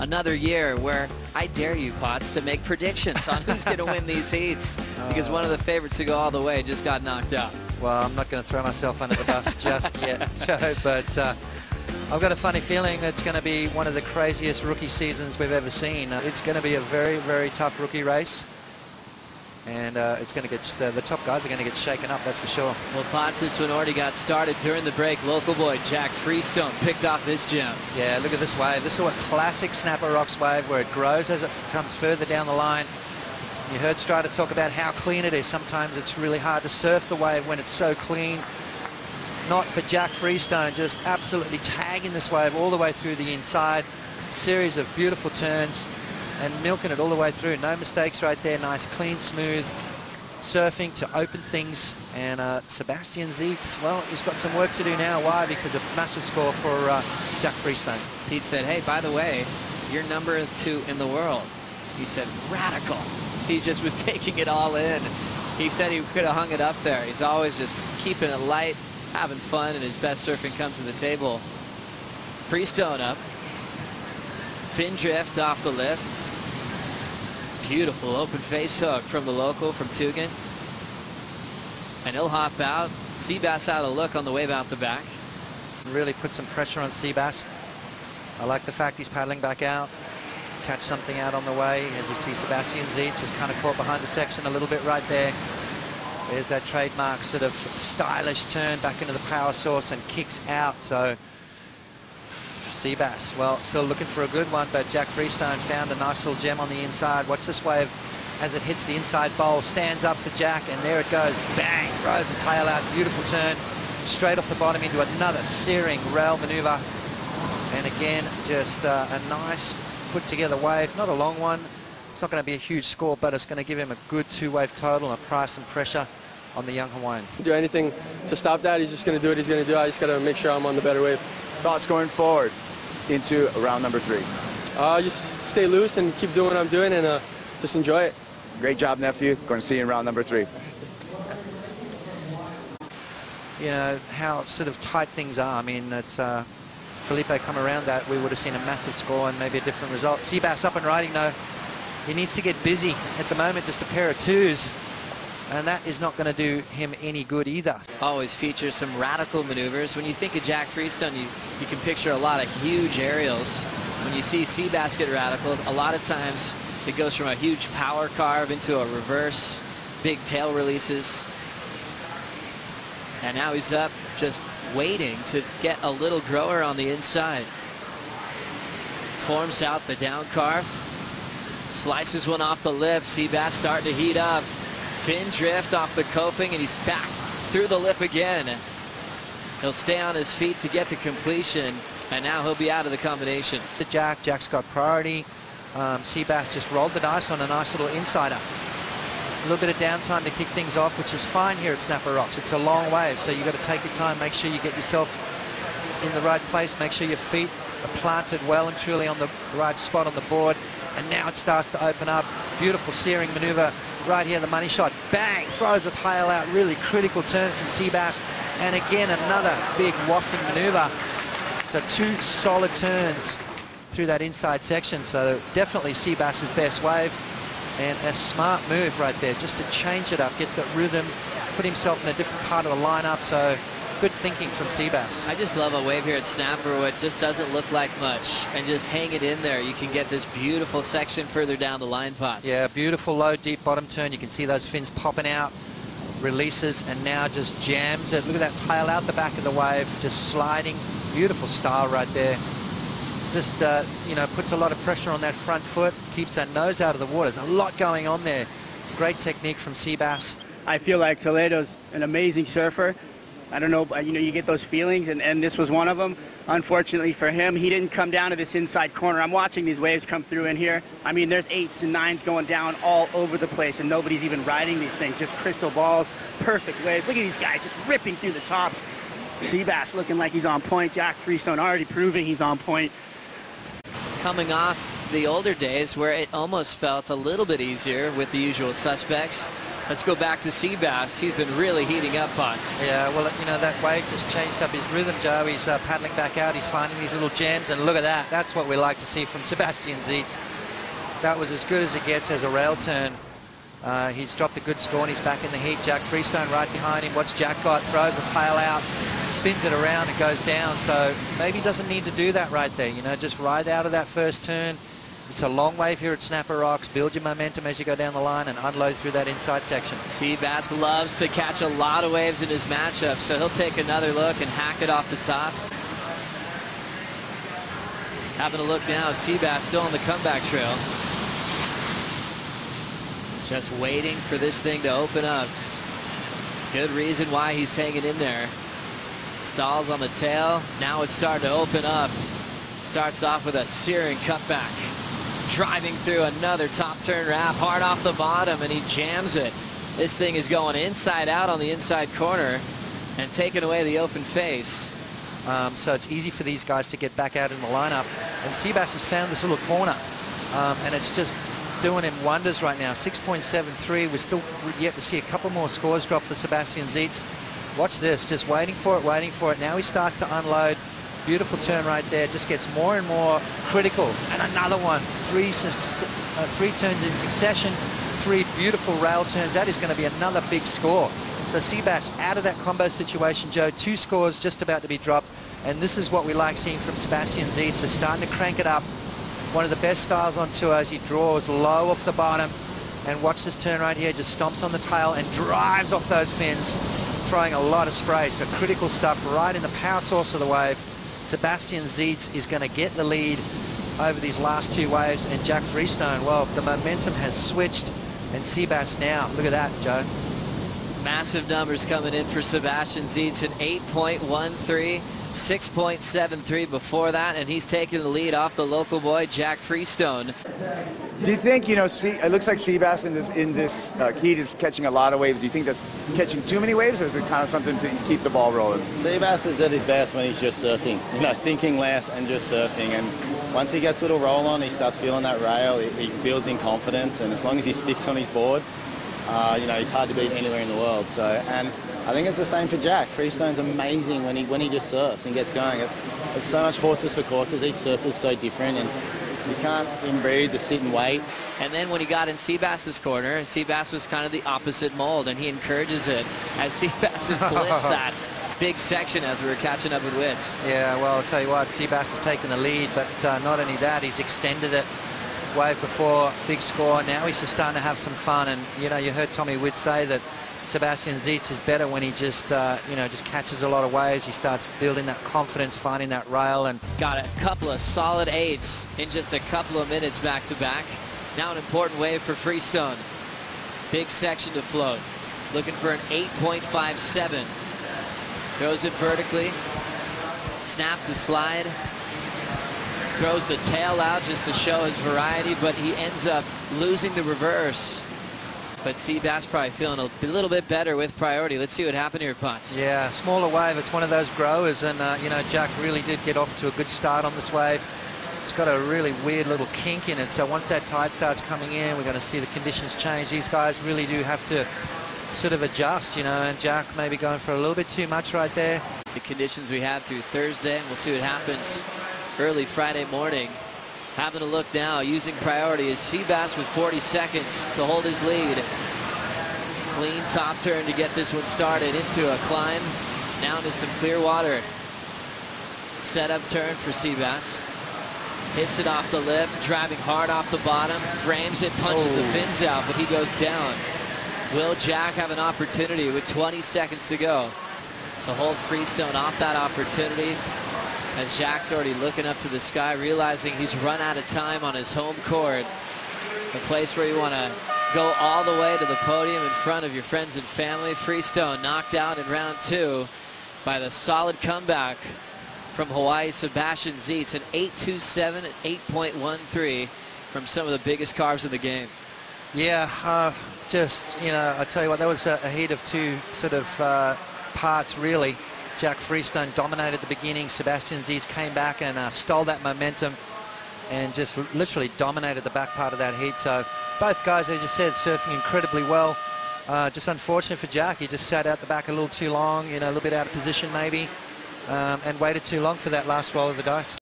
another year where I dare you, Potts, to make predictions on who's going to win these heats because one of the favorites to go all the way just got knocked out. Well, I'm not going to throw myself under the bus just yet, Joe, but uh, I've got a funny feeling it's going to be one of the craziest rookie seasons we've ever seen. Uh, it's going to be a very, very tough rookie race. And uh, it's going to get the, the, top guys are going to get shaken up, that's for sure. Well, Potts, this one already got started during the break. Local boy Jack Freestone picked off this gem. Yeah, look at this wave. This is a classic Snapper Rocks wave where it grows as it comes further down the line. You heard Strider talk about how clean it is. Sometimes it's really hard to surf the wave when it's so clean. Not for Jack Freestone, just absolutely tagging this wave all the way through the inside. Series of beautiful turns and milking it all the way through. No mistakes right there. Nice, clean, smooth surfing to open things. And uh, Sebastian Zietz, well, he's got some work to do now. Why? Because a massive score for uh, Jack Freestone. Pete said, hey, by the way, you're number two in the world. He said, radical. He just was taking it all in. He said he could have hung it up there. He's always just keeping it light, having fun, and his best surfing comes to the table. Freestone up. Fin drift off the lip. Beautiful open face hook from the local, from Tugan. And he'll hop out. Seabass out of look on the wave out the back. Really put some pressure on Seabass. I like the fact he's paddling back out. Catch something out on the way. As we see Sebastian Zietz is kind of caught behind the section a little bit right there. There's that trademark sort of stylish turn back into the power source and kicks out. So Seabass, well, still looking for a good one, but Jack Freestone found a nice little gem on the inside. Watch this wave as it hits the inside bowl, stands up for Jack, and there it goes. Bang, throws the tail out, beautiful turn, straight off the bottom into another searing rail maneuver. And again, just uh, a nice put together wave, not a long one. It's not going to be a huge score, but it's going to give him a good two-wave total and a price and pressure on the young Hawaiian. Do anything to stop that. He's just going to do what he's going to do. I just got to make sure I'm on the better wave. Thoughts going forward into round number three? Uh, just stay loose and keep doing what I'm doing and uh, just enjoy it. Great job, nephew. Going to see you in round number three. You know, how sort of tight things are. I mean, it's uh, Felipe come around that, we would have seen a massive score and maybe a different result. Seabass up and riding, though. He needs to get busy. At the moment, just a pair of twos. And that is not going to do him any good either. Always features some radical maneuvers. When you think of Jack Freestone, you, you can picture a lot of huge aerials. When you see sea basket radicals, a lot of times it goes from a huge power carve into a reverse, big tail releases. And now he's up just waiting to get a little grower on the inside. Forms out the down carve. Slices one off the lip. Seabass starting to heat up. Fin drift off the coping, and he's back through the lip again. He'll stay on his feet to get the completion, and now he'll be out of the combination. The Jack, Jack's got priority. Um, Seabass just rolled the dice on a nice little insider. A little bit of downtime to kick things off, which is fine here at Snapper Rocks. It's a long wave, so you've got to take your time, make sure you get yourself in the right place, make sure your feet are planted well and truly on the right spot on the board. And now it starts to open up. Beautiful searing maneuver right here, the money shot. Bang, throws the tail out. Really critical turn from Seabass. And again, another big wafting maneuver. So two solid turns through that inside section. So definitely Seabass's best wave. And a smart move right there, just to change it up, get the rhythm, put himself in a different part of the lineup. So good thinking from Seabass. I just love a wave here at Snapper where it just doesn't look like much. And just hang it in there. You can get this beautiful section further down the line Potts. Yeah, beautiful low, deep bottom turn. You can see those fins popping out, releases, and now just jams it. Look at that tail out the back of the wave, just sliding. Beautiful style right there just, uh, you know, puts a lot of pressure on that front foot, keeps that nose out of the water. There's a lot going on there. Great technique from Seabass. I feel like Toledo's an amazing surfer. I don't know, uh, you know, you get those feelings, and, and this was one of them. Unfortunately for him, he didn't come down to this inside corner. I'm watching these waves come through in here. I mean, there's eights and nines going down all over the place, and nobody's even riding these things. Just crystal balls, perfect waves. Look at these guys just ripping through the tops. Seabass looking like he's on point. Jack Freestone already proving he's on point coming off the older days where it almost felt a little bit easier with the usual suspects. Let's go back to Seabass. He's been really heating up, Potts. Yeah, well, you know, that wave just changed up his rhythm, Joe. He's uh, paddling back out. He's finding these little gems, and look at that. That's what we like to see from Sebastian Zietz. That was as good as it gets as a rail turn. Uh, he's dropped a good score and he's back in the heat. Jack Freestone right behind him. What's Jack got? Throws the tail out, spins it around and goes down. So maybe he doesn't need to do that right there. You know, just ride out of that first turn. It's a long wave here at Snapper Rocks. Build your momentum as you go down the line and unload through that inside section. Seabass loves to catch a lot of waves in his matchup, so he'll take another look and hack it off the top. Having a look now, Seabass still on the comeback trail. Just waiting for this thing to open up. Good reason why he's hanging in there. Stalls on the tail. Now it's starting to open up. Starts off with a searing cutback. Driving through another top turn wrap. Hard off the bottom and he jams it. This thing is going inside out on the inside corner and taking away the open face. Um, so it's easy for these guys to get back out in the lineup. And Seabass has found this little corner. Um, and it's just doing him wonders right now. 6.73. We're still yet to see a couple more scores drop for Sebastian Zietz. Watch this, just waiting for it, waiting for it. Now he starts to unload. Beautiful turn right there. Just gets more and more critical. And another one. Three, uh, three turns in succession. Three beautiful rail turns. That is going to be another big score. So Seabass out of that combo situation, Joe. Two scores just about to be dropped. And this is what we like seeing from Sebastian Z. So starting to crank it up one of the best styles on tour as he draws low off the bottom. And watch this turn right here, just stomps on the tail and drives off those fins, throwing a lot of spray. So critical stuff right in the power source of the wave. Sebastian Zietz is going to get the lead over these last two waves. And Jack Freestone, well, the momentum has switched. And Seabass now, look at that, Joe. Massive numbers coming in for Sebastian Zietz, an 8.13. 6.73 before that, and he's taking the lead off the local boy, Jack Freestone. Do you think, you know, see, it looks like Seabass in this, in this uh, heat is catching a lot of waves. Do you think that's catching too many waves, or is it kind of something to keep the ball rolling? Seabass is at his best when he's just surfing, you know, thinking less and just surfing. And once he gets a little roll on, he starts feeling that rail, he, he builds in confidence, and as long as he sticks on his board, uh, you know, he's hard to beat anywhere in the world. So, and I think it's the same for Jack. Freestone's amazing when he when he just surfs and gets going. It's, it's so much horses for courses. Each surfer is so different, and you can't inbreed the sit and wait. And then when he got in Seabass's corner, Seabass was kind of the opposite mold, and he encourages it as Seabass just blitzed that big section as we were catching up with Witz. Yeah, well, I'll tell you what, Seabass has taken the lead, but uh, not only that, he's extended it wave before, big score. Now he's just starting to have some fun, and, you know, you heard Tommy Witz say that Sebastian Zietz is better when he just, uh, you know, just catches a lot of waves. He starts building that confidence, finding that rail. and Got a couple of solid eights in just a couple of minutes back to back. Now an important wave for Freestone. Big section to float. Looking for an 8.57. Throws it vertically. Snap to slide. Throws the tail out just to show his variety, but he ends up losing the reverse. But Seabass probably feeling a little bit better with priority. Let's see what happened here, Potts. Yeah, smaller wave. It's one of those growers, and uh, you know Jack really did get off to a good start on this wave. It's got a really weird little kink in it. So once that tide starts coming in, we're going to see the conditions change. These guys really do have to sort of adjust, you know, and Jack maybe going for a little bit too much right there. The conditions we had through Thursday, and we'll see what happens early Friday morning. Having a look now, using priority is Seabass with 40 seconds to hold his lead. Clean top turn to get this one started into a climb. Now into some clear water. Setup turn for Seabass. Hits it off the lip, driving hard off the bottom, frames it, punches oh. the fins out, but he goes down. Will Jack have an opportunity with 20 seconds to go to hold Freestone off that opportunity? Jack's already looking up to the sky, realizing he's run out of time on his home court. The place where you want to go all the way to the podium in front of your friends and family. Freestone knocked out in round two by the solid comeback from Hawaii Sebastian Zietz, an 8.27 and 8.13 from some of the biggest cars in the game. Yeah, uh, just, you know, I tell you what, that was a, a heat of two sort of uh, parts, really. Jack Freestone dominated the beginning. Sebastian Zietz came back and uh, stole that momentum and just literally dominated the back part of that heat. So both guys, as you said, surfing incredibly well. Uh, just unfortunate for Jack. He just sat out the back a little too long, you know, a little bit out of position maybe, um, and waited too long for that last roll of the dice.